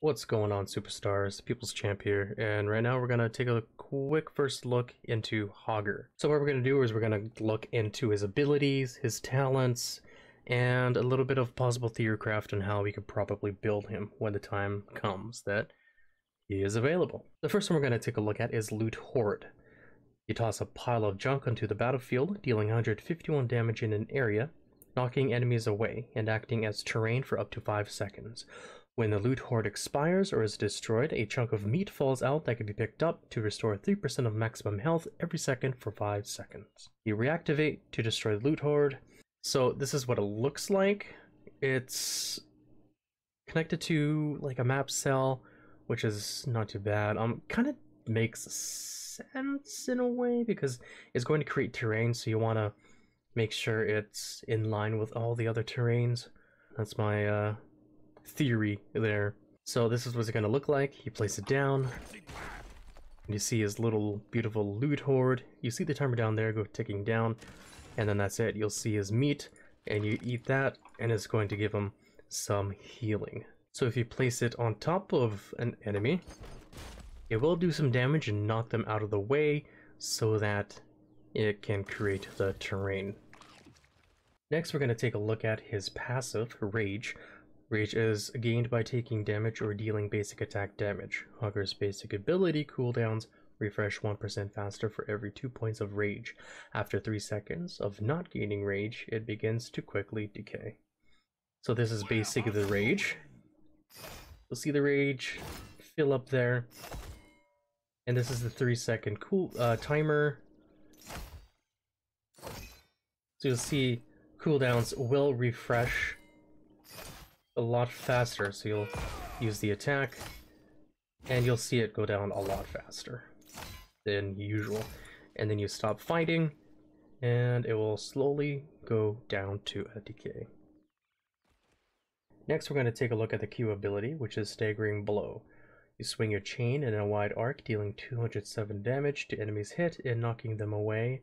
What's going on, superstars? People's Champ here, and right now we're gonna take a quick first look into Hogger. So what we're gonna do is we're gonna look into his abilities, his talents, and a little bit of possible theorycraft on how we could probably build him when the time comes that he is available. The first one we're gonna take a look at is Loot Hoard. You toss a pile of junk onto the battlefield, dealing 151 damage in an area, knocking enemies away, and acting as terrain for up to 5 seconds. When the loot hoard expires or is destroyed, a chunk of meat falls out that can be picked up to restore 3% of maximum health every second for 5 seconds. You reactivate to destroy the loot hoard. So this is what it looks like. It's connected to like a map cell, which is not too bad. Um, kind of makes sense in a way because it's going to create terrain, so you want to make sure it's in line with all the other terrains. That's my uh, theory there. So this is what it's going to look like. You place it down. You see his little beautiful loot hoard. You see the timer down there go ticking down. And then that's it. You'll see his meat. And you eat that. And it's going to give him some healing. So if you place it on top of an enemy, it will do some damage and knock them out of the way so that it can create the terrain. Next, we're going to take a look at his passive, Rage, Rage is gained by taking damage or dealing basic attack damage. Hogger's basic ability cooldowns refresh 1% faster for every 2 points of rage. After 3 seconds of not gaining rage, it begins to quickly decay. So this is basically the rage. You'll see the rage fill up there. And this is the 3 second cool uh, timer. So you'll see cooldowns will refresh a lot faster, so you'll use the attack, and you'll see it go down a lot faster than usual. And then you stop fighting, and it will slowly go down to a decay. Next, we're going to take a look at the Q ability, which is Staggering Blow. You swing your chain in a wide arc, dealing 207 damage to enemies hit and knocking them away.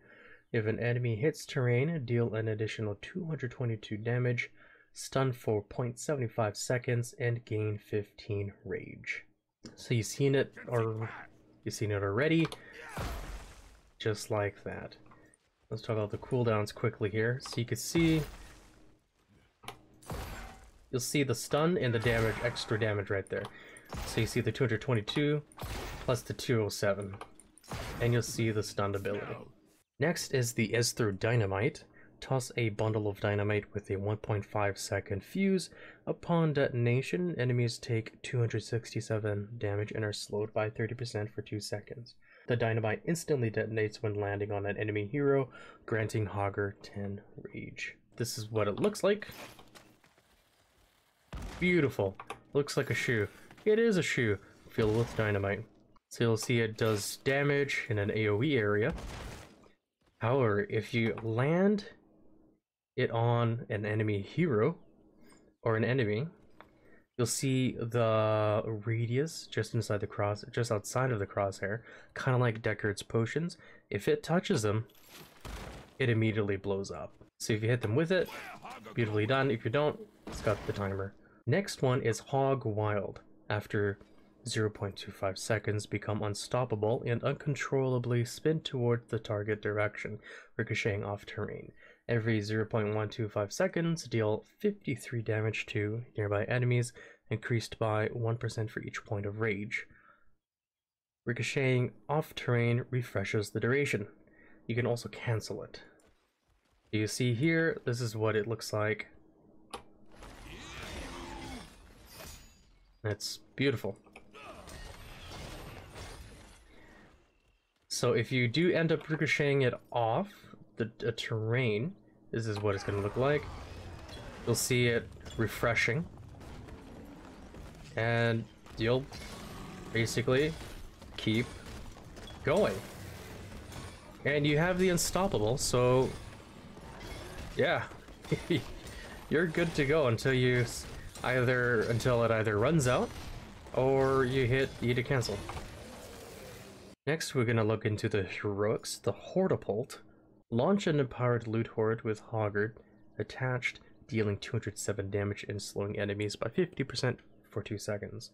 If an enemy hits terrain, deal an additional 222 damage stun for 0.75 seconds, and gain 15 rage. So you've seen it, or you've seen it already, just like that. Let's talk about the cooldowns quickly here. So you can see, you'll see the stun and the damage, extra damage right there. So you see the 222 plus the 207, and you'll see the stunned ability. Next is the Ez-Thro Dynamite. Toss a bundle of dynamite with a 1.5 second fuse. Upon detonation, enemies take 267 damage and are slowed by 30% for 2 seconds. The dynamite instantly detonates when landing on an enemy hero, granting Hogger 10 rage. This is what it looks like. Beautiful. Looks like a shoe. It is a shoe filled with dynamite. So you'll see it does damage in an AoE area. However, if you land it on an enemy hero or an enemy, you'll see the radius just inside the cross, just outside of the crosshair, kind of like Deckard's potions. If it touches them, it immediately blows up. So if you hit them with it, beautifully done. If you don't, it's got the timer. Next one is Hog Wild. After 0.25 seconds, become unstoppable and uncontrollably spin toward the target direction, ricocheting off terrain. Every 0.125 seconds, deal 53 damage to nearby enemies, increased by 1% for each point of rage. Ricocheting off terrain refreshes the duration. You can also cancel it. You see here, this is what it looks like. That's beautiful. So if you do end up ricocheting it off, the, terrain, this is what it's going to look like. You'll see it refreshing. And you'll basically keep going. And you have the unstoppable, so yeah, you're good to go until you either until it either runs out or you hit E to cancel. Next, we're gonna look into the heroics, the Hoardapult. Launch an empowered loot hoard with Hogger attached, dealing 207 damage and slowing enemies by 50% for 2 seconds.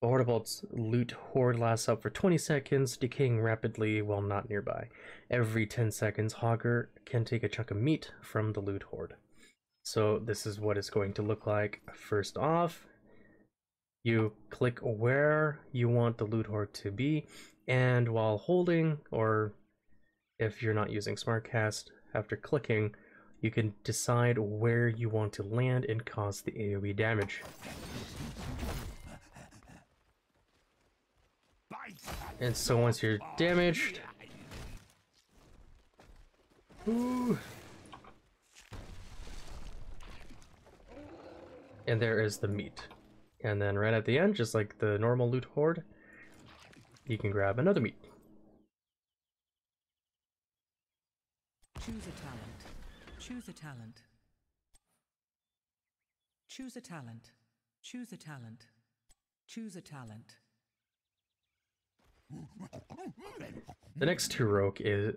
The Hoardapult's loot hoard lasts up for 20 seconds, decaying rapidly while not nearby. Every 10 seconds, Hogger can take a chunk of meat from the loot hoard. So this is what it's going to look like. First off, you click where you want the loot hoard to be, and while holding, or if you're not using SmartCast, after clicking, you can decide where you want to land and cause the AoE damage. And so once you're damaged, ooh, and there is the meat. And then right at the end, just like the normal loot hoard, you can grab another meat. Choose a talent. Choose a talent. Choose a talent. Choose a talent. Choose a talent. The next heroic is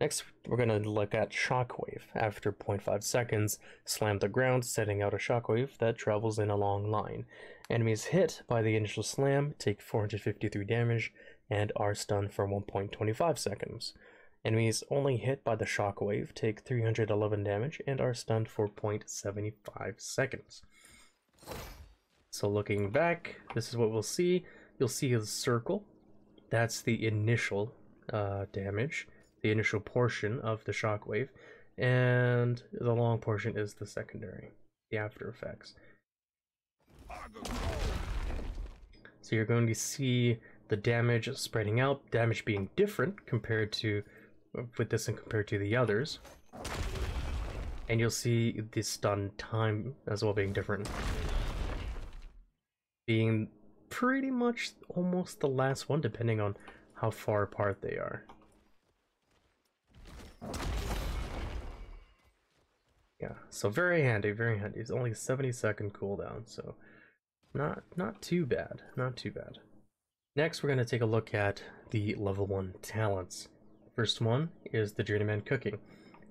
Next, we're going to look at Shockwave. After 0.5 seconds, slam the ground, setting out a shockwave that travels in a long line. Enemies hit by the initial slam take 453 damage and are stunned for 1.25 seconds. Enemies only hit by the shockwave take 311 damage and are stunned for 0.75 seconds. So looking back, this is what we'll see. You'll see a circle. That's the initial uh, damage the initial portion of the shockwave, and the long portion is the secondary, the after effects. So you're going to see the damage spreading out, damage being different compared to with this and compared to the others. And you'll see the stun time as well being different. Being pretty much almost the last one depending on how far apart they are. Yeah, so very handy, very handy. It's only 70 second cooldown, so not not too bad, not too bad. Next, we're going to take a look at the level 1 talents. First one is the Journeyman Cooking.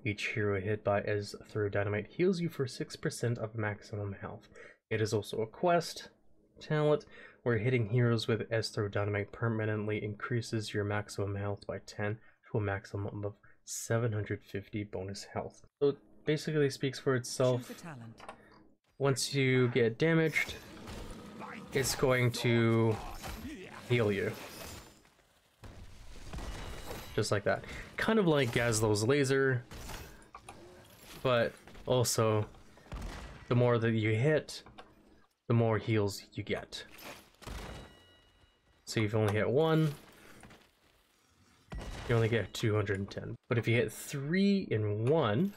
Each hero hit by Ez throw dynamite heals you for 6% of maximum health. It is also a quest talent where hitting heroes with Ez-Thro dynamite permanently increases your maximum health by 10 to a maximum of 750 bonus health. So it basically speaks for itself. Once you get damaged, it's going to heal you. Just like that. Kind of like Gazlowe's laser, but also the more that you hit, the more heals you get. So if you've only hit one, you only get 210. But if you hit three in one,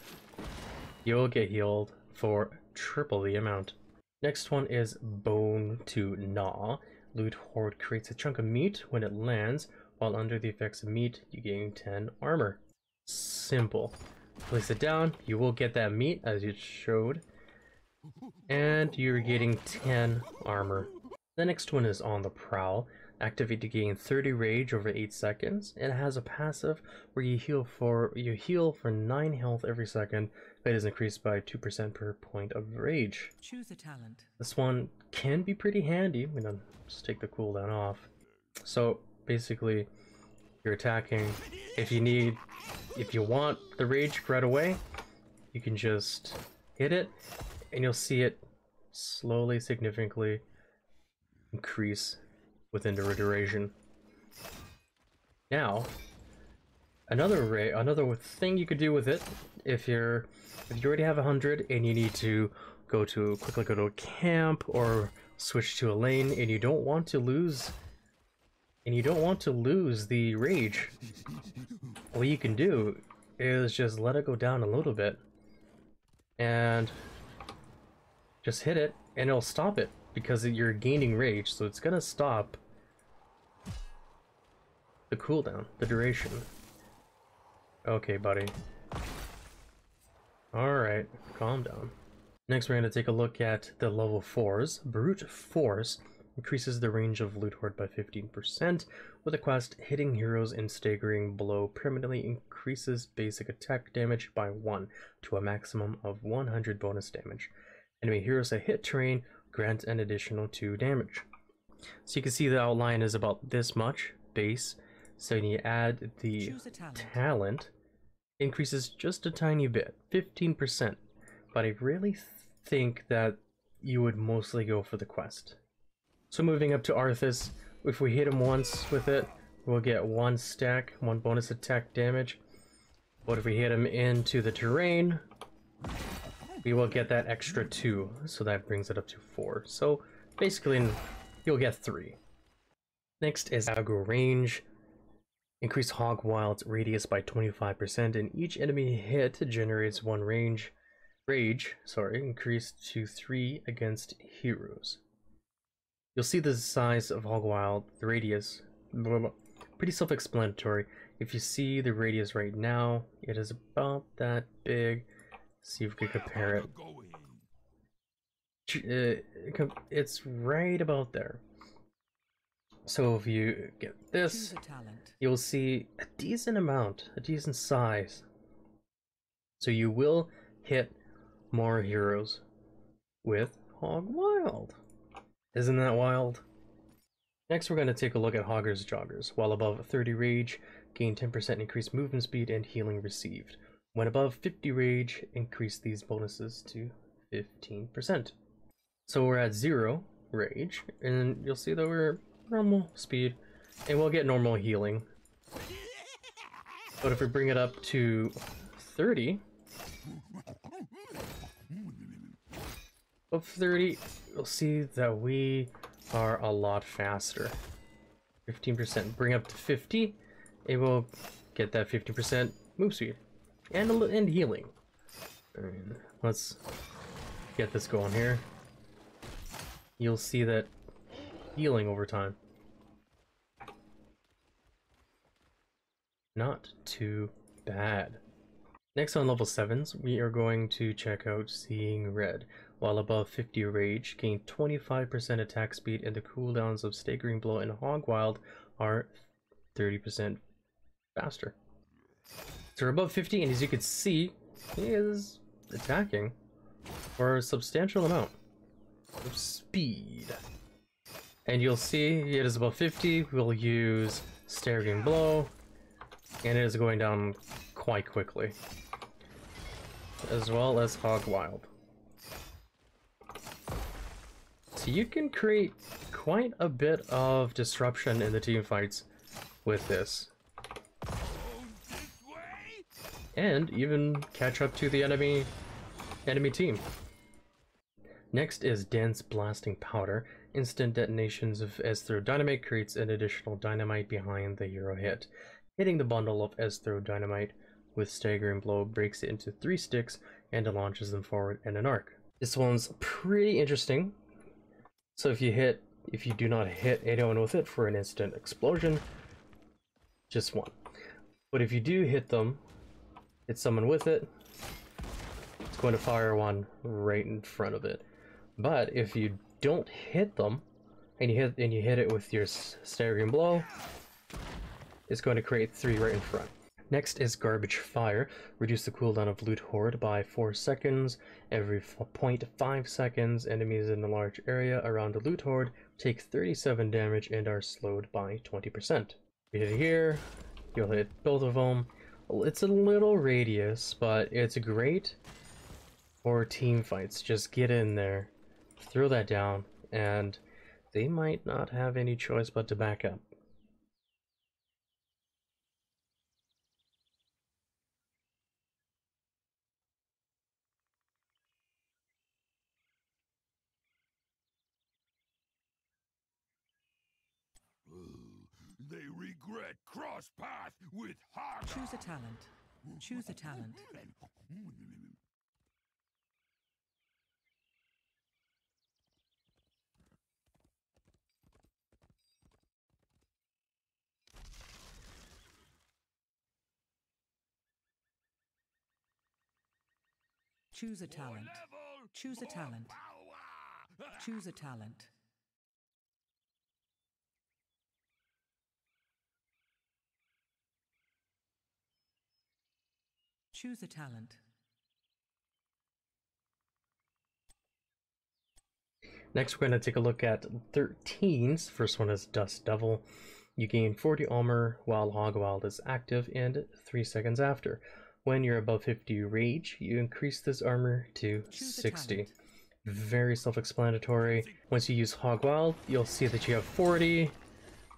you'll get healed for triple the amount. Next one is Bone to Gnaw. Loot Hoard creates a chunk of meat when it lands, while under the effects of meat, you gain 10 armor. Simple. Place it down, you will get that meat as it showed, and you're getting 10 armor. The next one is On the Prowl. Activate to gain 30 rage over 8 seconds. It has a passive where you heal for you heal for 9 health every second, but it is increased by 2% per point of rage. Choose a talent. This one can be pretty handy. I'm gonna just take the cooldown off. So basically you're attacking. If you need if you want the rage right away, you can just hit it and you'll see it slowly significantly increase within the duration. Now, another ray, another thing you could do with it, if you're, if you already have a hundred and you need to go to quickly go to a camp or switch to a lane, and you don't want to lose, and you don't want to lose the rage, what you can do is just let it go down a little bit, and just hit it, and it'll stop it because you're gaining rage, so it's gonna stop the cooldown, the duration. Okay, buddy. Alright, calm down. Next we're to take a look at the level 4s. Brute Force increases the range of Loot Hoard by 15%. With a quest, hitting heroes in staggering blow permanently increases basic attack damage by 1 to a maximum of 100 bonus damage. Enemy heroes that hit terrain grant an additional 2 damage. So you can see the outline is about this much base. So when you add the talent. talent, increases just a tiny bit, 15%. But I really think that you would mostly go for the quest. So moving up to Arthas, if we hit him once with it, we'll get one stack, one bonus attack damage. But if we hit him into the terrain, we will get that extra two, so that brings it up to four. So basically, you'll get three. Next is aggro range. Increase Hog Wild's radius by 25%, and each enemy hit generates one range rage, sorry, increased to three against heroes. You'll see the size of Hog Wild, the radius, blah, blah, pretty self-explanatory. If you see the radius right now, it is about that big. See if we can compare it. Uh, It's right about there. So if you get this, Choose a talent. you'll see a decent amount, a decent size. So you will hit more heroes with Hog Wild. Isn't that wild? Next, we're going to take a look at Hogger's Joggers. While above 30 rage, gain 10% increased movement speed and healing received. When above 50 rage, increase these bonuses to 15%. So we're at 0 rage, and you'll see that we're normal speed, and we'll get normal healing. But if we bring it up to 30, of 30, you'll see that we are a lot faster. 15%. Bring up to 50, it will get that 50% move speed and and healing. Let's get this going here. You'll see that healing over time. Not too bad. Next on level 7s, we are going to check out Seeing Red. While above 50 Rage, gain 25% attack speed and the cooldowns of Staggering Blow and Hog Wild are 30% faster. So we're above 50 and as you can see, he is attacking for a substantial amount of speed. And you'll see it is above 50, we'll use Staggering Blow, and it is going down quite quickly. As well as Hog Wild. So you can create quite a bit of disruption in the team fights with this. And even catch up to the enemy enemy team. Next is Dense Blasting Powder. Instant detonations of Ez-Thro Dynamite creates an additional dynamite behind the hero hit. Hitting the bundle of Ez-Thro Dynamite with Staggering Blow breaks it into three sticks and launches them forward in an arc. This one's pretty interesting. So if you hit, if you do not hit anyone oh with it for an instant explosion, just one. But if you do hit them, hit someone with it, it's going to fire one right in front of it. But if you don't hit them, and you hit and you hit it with your staggering blow, it's going to create three right in front. Next is Garbage Fire. Reduce the cooldown of Loot Hoard by 4 seconds. Every 0.5 seconds, enemies in a large area around a Loot Hoard take 37 damage and are slowed by 20%. You hit here, you'll hit both of them. It's a little radius, but it's great for team fights. Just get in there, throw that down, and they might not have any choice but to back up. They regret cross path with Hogger. Choose a talent. Choose a talent. Choose a talent. Choose a talent. Choose a talent. Choose a talent. Next, we're going to take a look at 13s. First one is Dust Devil. You gain 40 armor while Hog Wild is active and 3 seconds after. When you're above 50 rage, you increase this armor to Choose 60. Very self-explanatory. Once you use Hog Wild, you'll see that you have 40,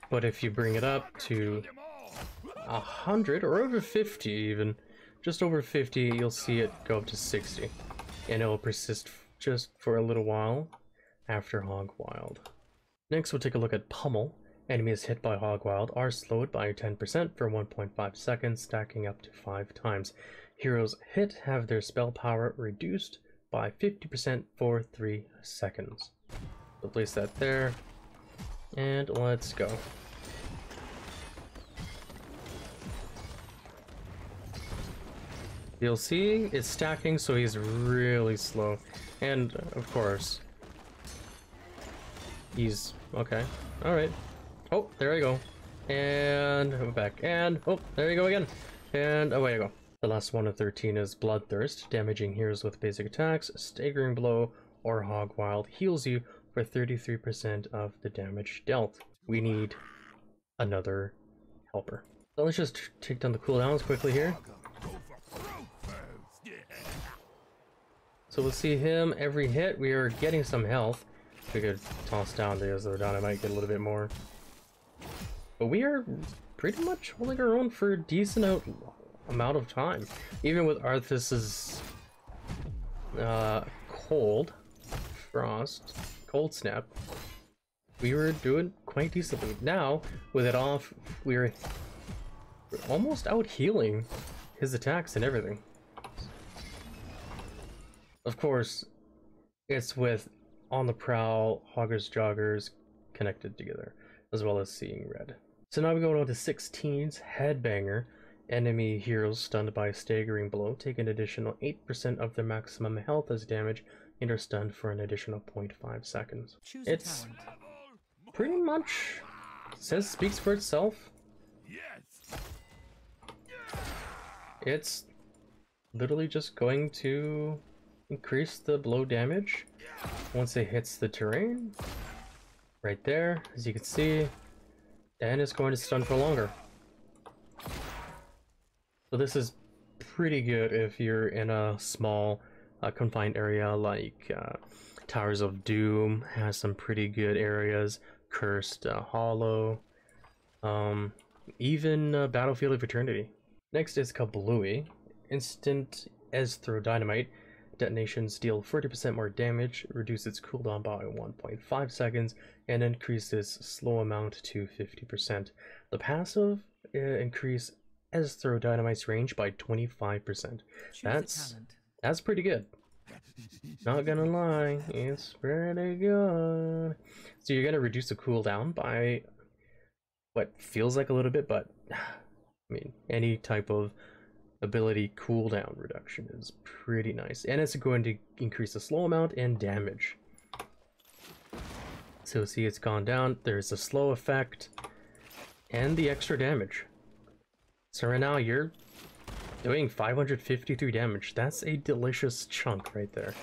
but if you bring it up to Them 100 or over 50 even, just over 50, you'll see it go up to 60. And it will persist just for a little while after Hog Wild. Next, we'll take a look at Pummel. Enemies hit by Hog Wild are slowed by 10% for 1.5 seconds, stacking up to 5 times. Heroes hit have their spell power reduced by 50% for 3 seconds. We'll place that there. And let's go. You'll see it's stacking, so he's really slow. And, of course, he's... okay. Alright. Oh, there we go. And back. And, oh, there you go again. And away you go. The last one of 13 is Bloodthirst, damaging heroes with basic attacks, Staggering Blow, or Hog Wild heals you for 33% of the damage dealt. We need another helper. So let's just take down the cooldowns quickly here. Go for throat first. Yeah. So we'll see him every hit. We are getting some health. We could toss down the other dynamite, get a little bit more. But we are pretty much holding our own for a decent amount of time. Even with Arthas's uh, cold, frost, cold snap, we were doing quite decently. Now, with it off, we're we're almost out healing his attacks and everything. Of course, it's with On the Prowl, Hoggers Joggers connected together, as well as Seeing Red. So now we go on to 16's Headbanger. Enemy heroes stunned by a staggering blow take an additional 8% of their maximum health as damage and are stunned for an additional 0.5 seconds. Choose It's- Pretty much says speaks for itself. Yes. It's literally just going to increase the blow damage once it hits the terrain. Right there, as you can see. And it's going to stun for longer. So this is pretty good if you're in a small uh, confined area like uh, Towers of Doom has some pretty good areas. Cursed uh, Hollow. Um, even uh, Battlefield of Eternity. Next is Kablooey. Instant Ez-Thro dynamite. Detonations deal 40% more damage, reduce its cooldown by 1.5 seconds, and increases slow amount to 50%. The passive uh, increase Ez-Thro dynamite's range by 25%. Choose That's- That's pretty good. Not gonna lie, it's pretty good. So you're gonna reduce the cooldown by what feels like a little bit, but I mean, any type of ability cooldown reduction is pretty nice. And it's going to increase the slow amount and damage. So see it's gone down, there's a slow effect, and the extra damage. So right now you're doing 553 damage. That's a delicious chunk right there.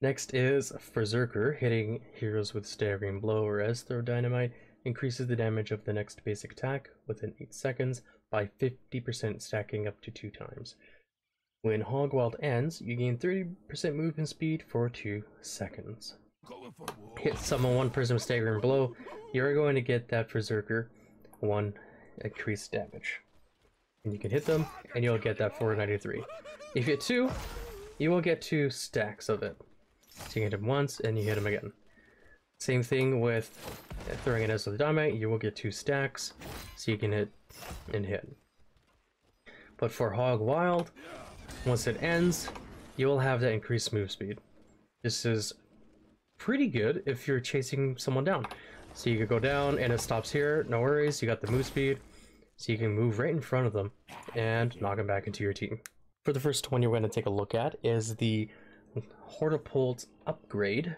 Next is Berserker, hitting heroes with Staggering Blow or Ez-Thro dynamite increases the damage of the next basic attack within 8 seconds by 50% stacking up to 2 times. When Hogwild ends, you gain 30% movement speed for 2 seconds. Hit someone one with Staggering Blow, you're going to get that Berserker 1 increased damage. And you can hit them, and you'll get that 493. If you hit 2, you will get 2 stacks of it. So you hit him once, and you hit him again. Same thing with uh, throwing it as a dynamite, you will get 2 stacks, so you can hit and hit. But for Hog Wild, once it ends, you will have that increased move speed. This is pretty good if you're chasing someone down. So you could go down and it stops here, no worries, you got the move speed. So you can move right in front of them and knock them back into your team. For the first one you're going to take a look at is the Hoardapult upgrade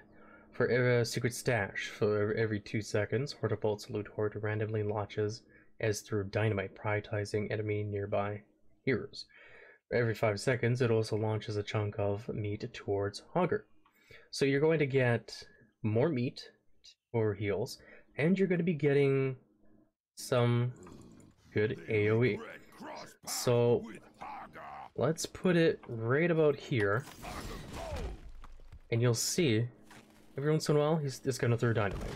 for a secret stash. For every two seconds, Hoardapult's loot hoard randomly launches Ez-Thro dynamite, prioritizing enemy nearby heroes. For every five seconds, it also launches a chunk of meat towards Hogger. So you're going to get more meat for heals, and you're going to be getting some good AoE. So let's put it right about here, and you'll see every once in a while he's just to throw dynamite.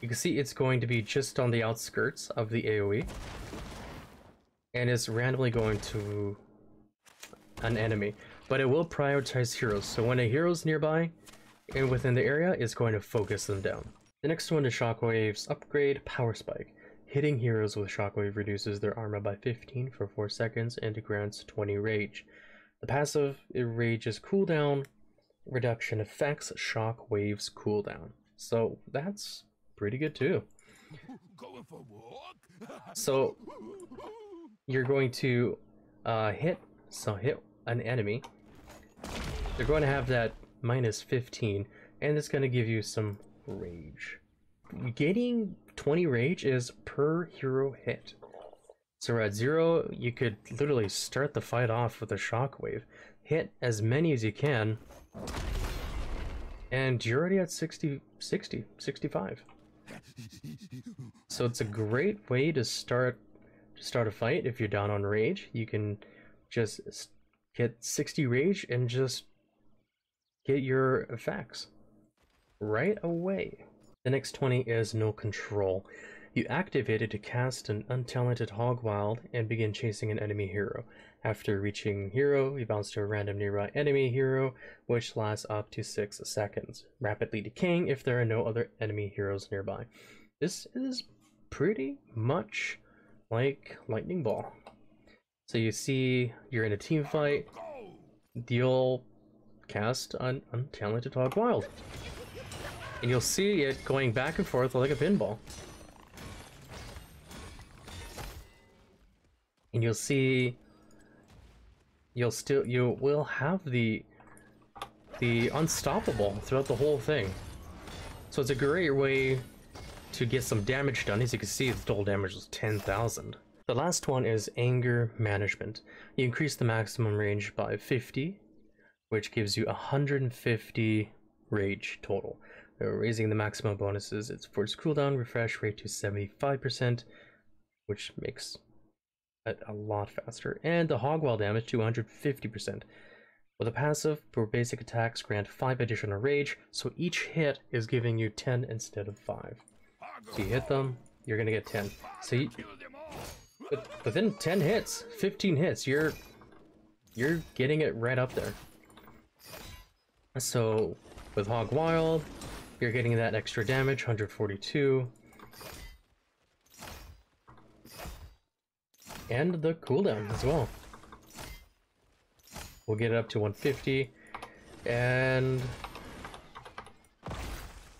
You can see it's going to be just on the outskirts of the AoE, and it's randomly going to an enemy, but it will prioritize heroes. So when a hero's nearby and within the area, it's going to focus them down. The next one is Shockwave's upgrade Power Spike. Hitting heroes with Shockwave reduces their armor by 15 for 4 seconds and grants 20 rage. The passive Rage's cooldown reduction effects, shock waves cooldown. So that's pretty good too. Going for a walk? So you're going to uh, hit so hit an enemy. They're going to have that minus 15, and it's going to give you some rage. Getting 20 rage is per hero hit. So at zero, you could literally start the fight off with a shockwave, hit as many as you can, and you're already at 60, 60, 65. So it's a great way to start to start a fight if you're down on rage. You can just get 60 rage and just get your effects right away. The next 20 is no control. You activate it to cast an untalented hog wild and begin chasing an enemy hero. After reaching hero, you bounce to a random nearby enemy hero, which lasts up to 6 seconds, rapidly decaying if there are no other enemy heroes nearby. This is pretty much like Lightning Ball. So you see you're in a team fight, you'll cast an untalented hog wild. And you'll see it going back and forth like a pinball. And you'll see you'll still you will have the the unstoppable throughout the whole thing. So it's a great way to get some damage done. As you can see, the total damage is 10,000. The last one is anger management. You increase the maximum range by 50, which gives you 150 rage total. Uh, raising the maximum bonuses, it's for its cooldown refresh rate to 75%, which makes it a lot faster, and the Hog Wild damage to 150%. With a passive, for basic attacks grant 5 additional rage, so each hit is giving you 10 instead of 5. So you hit them, you're gonna get 10. So you, but within 10 hits, 15 hits, you're you're getting it right up there. So with Hog Wild, you're getting that extra damage, 142. And the cooldown as well. We'll get it up to 150. And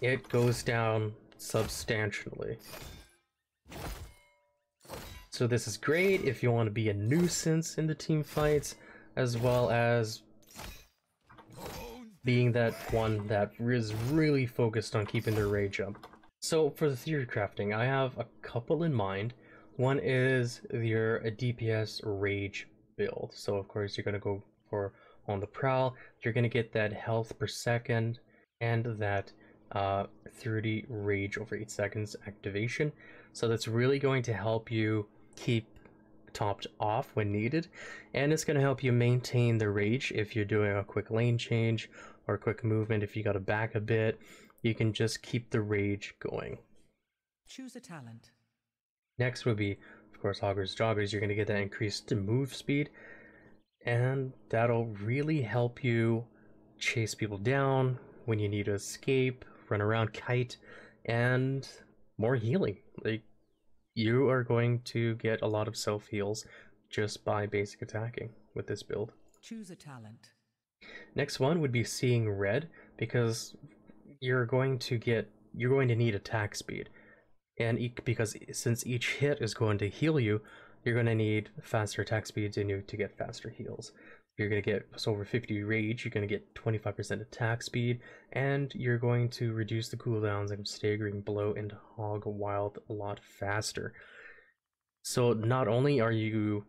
it goes down substantially. So this is great if you want to be a nuisance in the team fights, as well as being that one that is really focused on keeping their rage up. So for the theory crafting, I have a couple in mind. One is your DPS rage build. So of course you're gonna go for on the prowl. You're gonna get that health per second and that uh, 30 rage over 8 seconds activation. So that's really going to help you keep topped off when needed, and it's going to help you maintain the rage if you're doing a quick lane change or quick movement. If you got to back a bit, you can just keep the rage going. Choose a talent. Next would be, of course, Hoggers Joggers. You're going to get that increased move speed, and that'll really help you chase people down when you need to escape, run around, kite, and more healing. Like you are going to get a lot of self heals just by basic attacking with this build. Choose a talent. Next one would be seeing red because you're going to get you're going to need attack speed. And e- because since each hit is going to heal you, you're going to need faster attack speeds in you to get faster heals. You're going to get so over 50 rage, you're going to get 25% attack speed, and you're going to reduce the cooldowns of staggering blow and hog wild a lot faster. So not only are you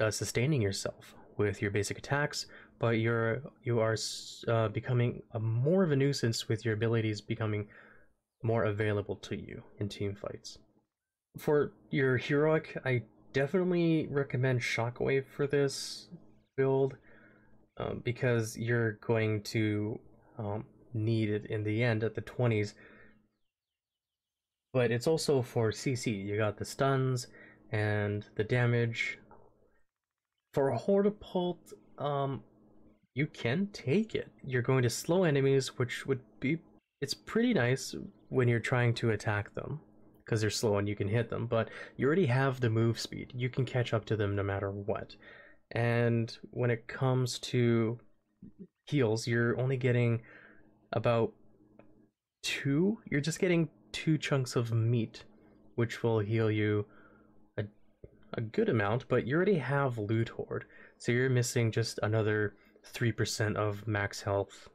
uh, sustaining yourself with your basic attacks, but you're you are uh, becoming a more of a nuisance with your abilities becoming more available to you in team fights. For your heroic, I definitely recommend Shockwave for this build um, because you're going to um, need it in the end at the 20s. But it's also for CC. You got the stuns and the damage. For a Hoardapult, um, you can take it. You're going to slow enemies, which would be it's pretty nice when you're trying to attack them because they're slow and you can hit them, but you already have the move speed. You can catch up to them no matter what. And when it comes to heals, you're only getting about two, you're just getting two chunks of meat, which will heal you a, a good amount, but you already have Loot Hoard, so you're missing just another 3% of max health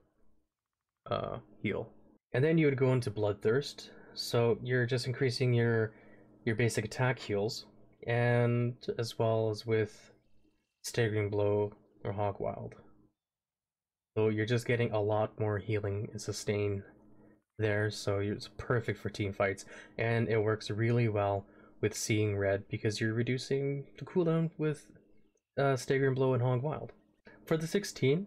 uh, heal. And then you would go into Bloodthirst, so you're just increasing your your basic attack heals, and as well as with Staggering Blow or Hog Wild. So you're just getting a lot more healing and sustain there, so it's perfect for team fights, and it works really well with Seeing Red because you're reducing the cooldown with uh, Staggering Blow and Hog Wild. For the 16,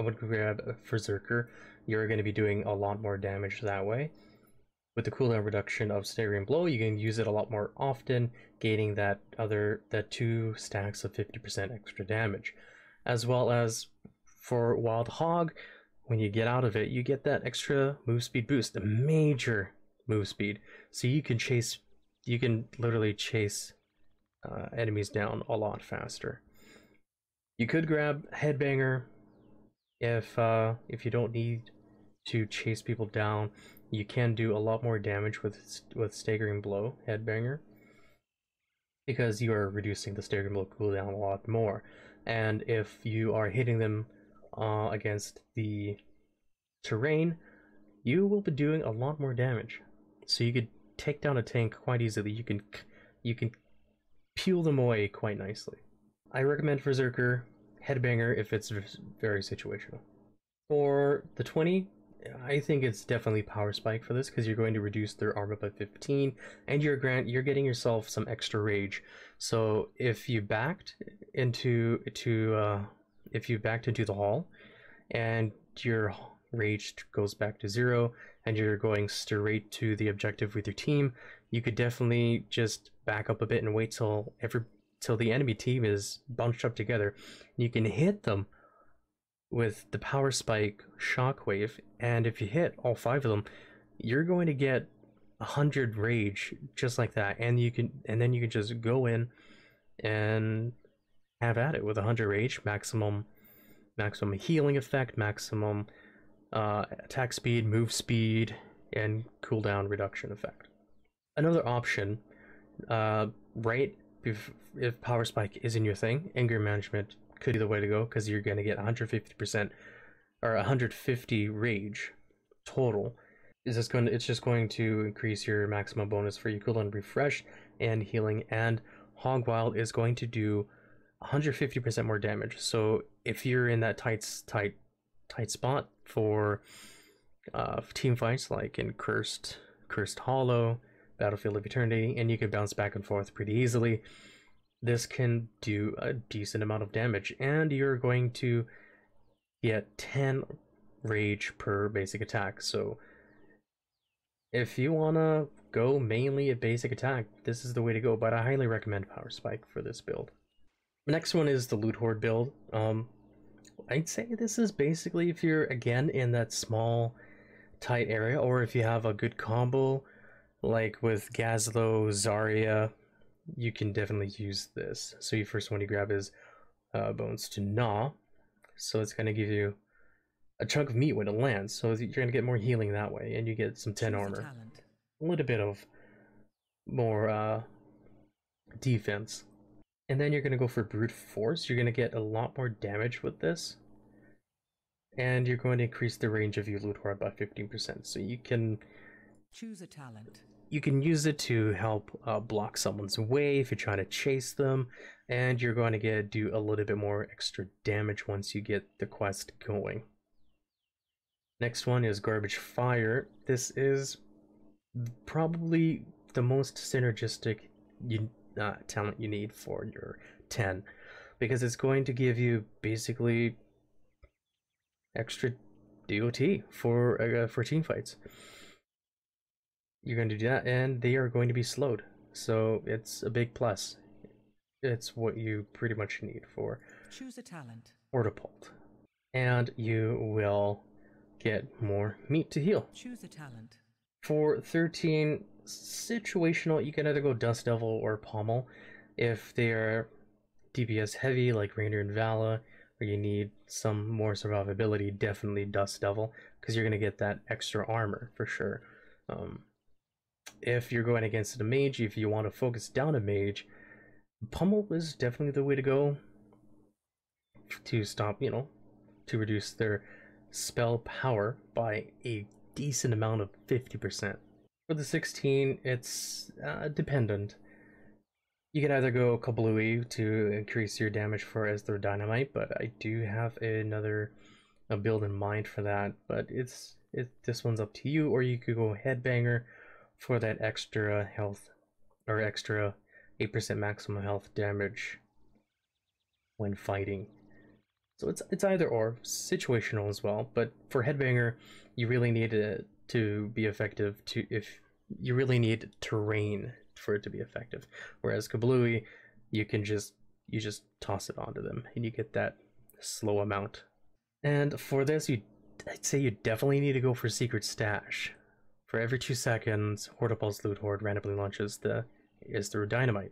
I would grab a Berserker. You're going to be doing a lot more damage that way. With the cooldown reduction of Staggering Blow, you can use it a lot more often, gaining that other that two stacks of 50% extra damage. As well as for Wild Hog, when you get out of it, you get that extra move speed boost, a major move speed. So you can chase, you can literally chase uh, enemies down a lot faster. You could grab Headbanger if uh, if you don't need to chase people down. You can do a lot more damage with with staggering blow headbanger because you are reducing the staggering blow cooldown a lot more. And if you are hitting them uh, against the terrain, you will be doing a lot more damage. So you could take down a tank quite easily. You can you can peel them away quite nicely. I recommend Berserker Headbanger if it's very situational. For the 20, I think it's definitely Power Spike for this because you're going to reduce their armor by 15 and you're grant you're getting yourself some extra rage. So if you backed into to uh, if you backed into the hall and your rage goes back to zero and you're going straight to the objective with your team, you could definitely just back up a bit and wait till every till the enemy team is bunched up together. You can hit them with the power spike shockwave, and if you hit all five of them, you're going to get a hundred rage just like that, and you can and then you can just go in and have at it with a hundred rage, maximum maximum healing effect, maximum uh, attack speed, move speed, and cooldown reduction effect. Another option, uh, right if, if power spike isn't your thing, anger management could be the way to go because you're going to get 150% or 150 rage total. Is this going to, it's just going to increase your maximum bonus for your cooldown refresh and healing and Hog Wild is going to do 150% more damage. So if you're in that tight tight tight spot for uh, team fights like in Cursed Cursed Hollow, Battlefield of Eternity, and you can bounce back and forth pretty easily. This can do a decent amount of damage, and you're going to get 10 rage per basic attack. So, if you want to go mainly a basic attack, this is the way to go, but I highly recommend Power Spike for this build. Next one is the Loot Hoard build. Um, I'd say this is basically if you're again in that small, tight area, or if you have a good combo like with Gazlowe, Zarya, you can definitely use this. So your first one you grab is uh, Bones to Gnaw. So it's going to give you a chunk of meat when it lands. So you're going to get more healing that way, and you get some 10 armor. A little bit of more uh, defense. And then you're going to go for Brute Force. You're going to get a lot more damage with this. And you're going to increase the range of your loot by 15%. So you can choose a talent. you can use it to help uh, block someone's way if you're trying to chase them, and you're going to get do a little bit more extra damage once you get the quest going. Next one is Garbage Fire. This is probably the most synergistic you, uh, talent you need for your 10 because it's going to give you basically extra DOT for uh, for team fights. You're going to do that, and they are going to be slowed, so it's a big plus. It's what you pretty much need for Choose a talent. Hoardapult, and you will get more meat to heal. Choose a talent. For 13, situational, you can either go Dust Devil or Pummel. If they are DPS heavy, like Raynor and Valla, or you need some more survivability, definitely Dust Devil, because you're going to get that extra armor for sure. Um, if you're going against a mage, if you want to focus down a mage, Pummel is definitely the way to go to stop, you know, to reduce their spell power by a decent amount of 50%. For the 16, it's uh, dependent. You can either go Kablooey to increase your damage for Ez-Thro Dynamite, but I do have another build in mind for that. But it's it this one's up to you, or you could go Headbanger for that extra health or extra 8% maximum health damage when fighting. So it's it's either or, situational as well. But for Headbanger, you really need it to be effective. To if you really need terrain for it to be effective. Whereas Kablooey, you can just you just toss it onto them and you get that slow amount. And for this, you I'd say you definitely need to go for Secret Stash. For every two seconds, Hoardapult's Loot Hoard randomly launches the Ez-Thro dynamite.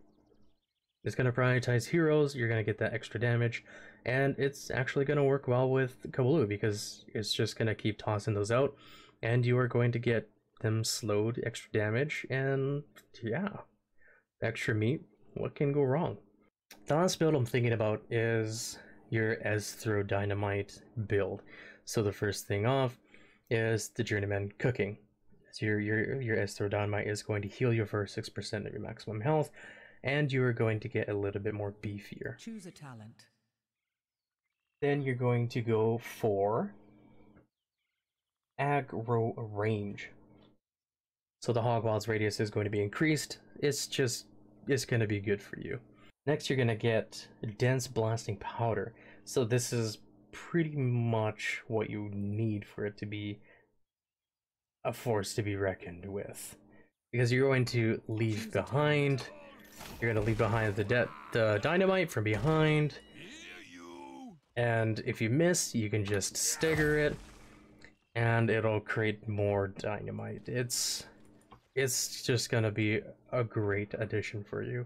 It's going to prioritize heroes, you're going to get that extra damage, and it's actually going to work well with Kablooey because it's just going to keep tossing those out, and you are going to get them slowed, extra damage, and yeah, extra meat. What can go wrong? The last build I'm thinking about is your Ez-Thro Dynamite build. So the first thing off is the Journeyman Cooking. So your your your Ez-Thro is going to heal you for six percent of your maximum health, and you are going to get a little bit more beefier. Choose a talent. Then you're going to go for aggro range. So the Hog Wild's radius is going to be increased. It's just it's going to be good for you. Next, you're going to get dense blasting powder. So this is pretty much what you need for it to be a force to be reckoned with. Because you're going to leave behind you're going to leave behind the, de- the dynamite from behind. And if you miss, you can just stagger it and it'll create more dynamite. It's it's just gonna be a great addition for you.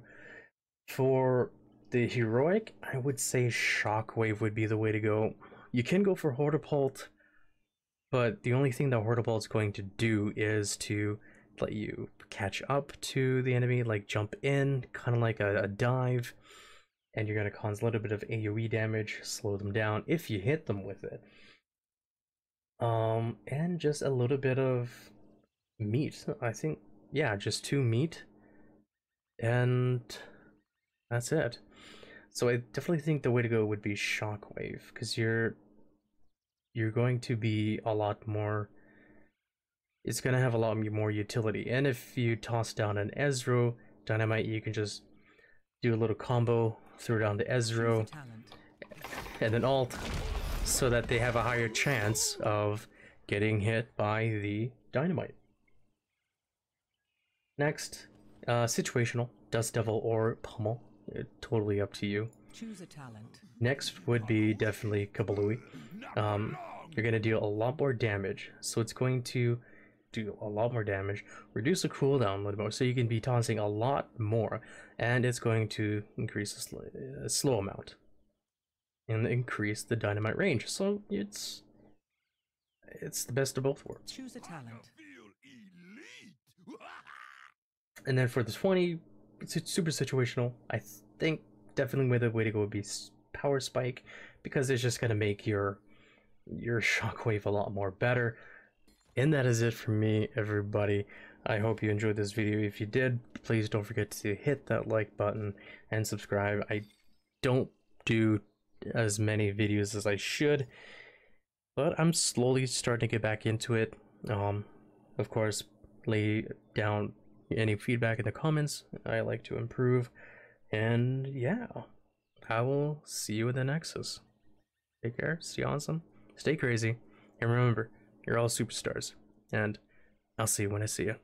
For the heroic, I would say Shockwave would be the way to go. You can go for Hoardapult, but the only thing that Hoardapult is going to do is to let you catch up to the enemy, like jump in, kind of like a, a dive, and you're going to cause a little bit of AoE damage, slow them down if you hit them with it. Um, and just a little bit of meat. I think, yeah, just two meat, and that's it. So I definitely think the way to go would be Shockwave, because you're you're going to be a lot more it's going to have a lot more utility. And if you toss down an Ez-Thro Dynamite, you can just do a little combo, throw down the Ez-Thro, and an alt, so that they have a higher chance of getting hit by the Dynamite. Next, uh, situational, Dust Devil or Pummel, it, totally up to you. Choose a talent. Next would be definitely Kablooey. Um, you're going to deal a lot more damage, so it's going to do a lot more damage, reduce the cooldown a little more, so you can be tossing a lot more, and it's going to increase a, sl a slow amount and increase the dynamite range. So it's it's the best of both worlds. Choose a talent. and then for the 20, it's super situational. I think definitely the way to go would be power spike because it's just going to make your your shockwave a lot more better And that is it for me, everybody. I hope you enjoyed this video. If you did, please don't forget to hit that like button and subscribe. I don't do as many videos as I should, but I'm slowly starting to get back into it. Um, of course, lay down any feedback in the comments. I like to improve. And yeah, I will see you in the Nexus. Take care, stay awesome, stay crazy, and remember, you're all superstars. And I'll see you when I see you.